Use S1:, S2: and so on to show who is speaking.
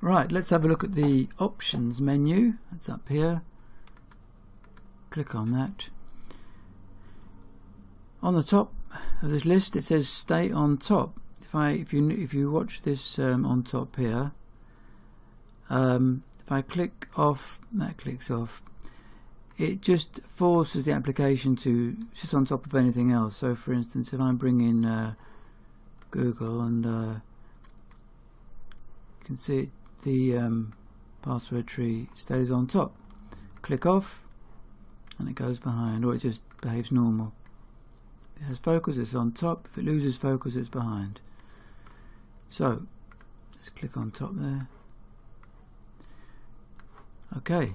S1: Right, let's have a look at the options menu. That's up here. Click on that. On the top of this list it says stay on top. If I if you if you watch this um, on top here, um, if I click off, that clicks off. It just forces the application to sit on top of anything else. So, for instance, if I bring in uh, Google and uh, you can see the um, Password Tree stays on top. Click off and it goes behind, or it just behaves normal. If it has focus, it's on top. If it loses focus, it's behind. So, let's click on top there. Okay,